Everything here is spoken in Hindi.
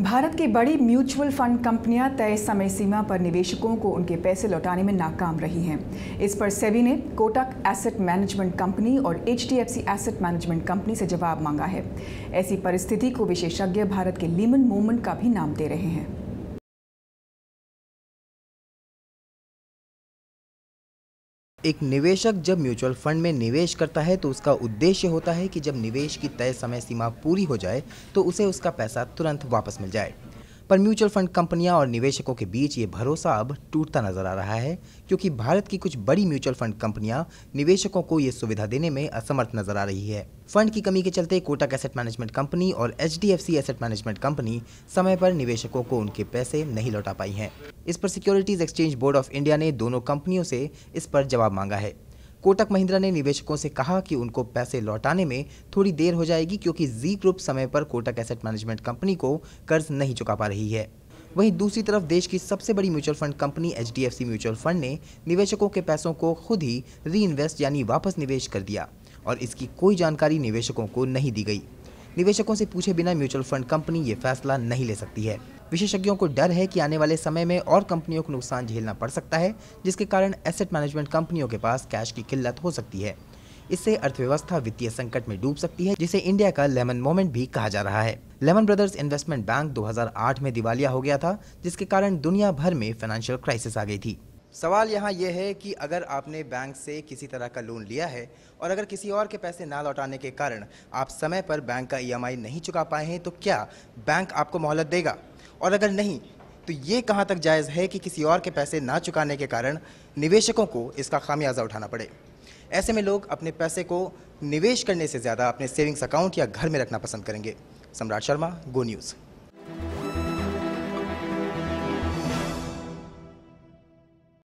भारत की बड़ी म्यूचुअल फंड कंपनियाँ तय समय सीमा पर निवेशकों को उनके पैसे लौटाने में नाकाम रही हैं। इस पर सेबी ने कोटक एसेट मैनेजमेंट कंपनी और एचडीएफसी एसेट मैनेजमेंट कंपनी से जवाब मांगा है। ऐसी परिस्थिति को विशेषज्ञ भारत के लीमन मूवमेंट का भी नाम दे रहे हैं। एक निवेशक जब म्यूचुअल फंड में निवेश करता है तो उसका उद्देश्य होता है कि जब निवेश की तय समय सीमा पूरी हो जाए तो उसे उसका पैसा तुरंत वापस मिल जाए। पर म्यूचुअल फंड कंपनियाँ और निवेशकों के बीच ये भरोसा अब टूटता नज़र आ रहा है, क्योंकि भारत की कुछ बड़ी म्यूचुअल फंड कंपनियाँ निवेशकों को ये सुविधा देने में असमर्थ नज़र आ रही है। फंड की कमी के चलते कोटक एसेट मैनेजमेंट कंपनी और एचडीएफसी एसेट मैनेजमेंट कंपनी समय पर निवेशकों को उनके पैसे नहीं लौटा पाई है। इस पर securities exchange board of India ने दोनों कंपनियों से इस पर जवाब मांगा है। कोटक महिंद्रा ने निवेशकों से कहा कि उनको पैसे लौटाने में थोड़ी देर हो जाएगी क्योंकि जी ग्रुप समय पर कोटक एसेट मैनेजमेंट कंपनी को कर्ज नहीं चुका पा रही है। वहीं दूसरी तरफ़ देश की सबसे बड़ी mutual fund company HDFC mutual fund ने निवेशकों के पैसों को खुद ही री यानी वापस निवेश कर दिया और इसकी कोई जानकारी निवेशकों को नहीं दी गई। निवेशकों से पूछे बिना म्यूचुअल फंड कंपनी ये फैसला नहीं ले सकती है। विशेषज्ञों को डर है कि आने वाले समय में और कंपनियों को नुकसान झेलना पड़ सकता है, जिसके कारण एसेट मैनेजमेंट कंपनियों के पास कैश की किल्लत हो सकती है। इससे अर्थव्यवस्था वित्तीय संकट में डूब सकती है, जिसे इंडिया का लेमन मोमेंट भी कहा जा रहा है। लेमन ब्रदर्स इन्वेस्टमेंट बैंक 2008 में दिवालिया हो गया था, जिसके कारण दुनिया भर में फाइनेंशियल क्राइसिस आ गई थी। सवाल यहाँ यह है कि अगर आपने बैंक से किसी तरह का लोन लिया है, और अगर किसी और के पैसे ना लौटाने के कारण आप समय पर बैंक का ईएमआई नहीं चुका पाए हैं तो क्या बैंक आपको मोहलत देगा? और अगर नहीं तो ये कहाँ तक जायज़ है कि किसी और के पैसे ना चुकाने के कारण निवेशकों को इसका खामियाजा उठाना पड़े? ऐसे में लोग अपने पैसे को निवेश करने से ज़्यादा अपने सेविंग्स अकाउंट या घर में रखना पसंद करेंगे। सम्राट शर्मा, गो न्यूज़।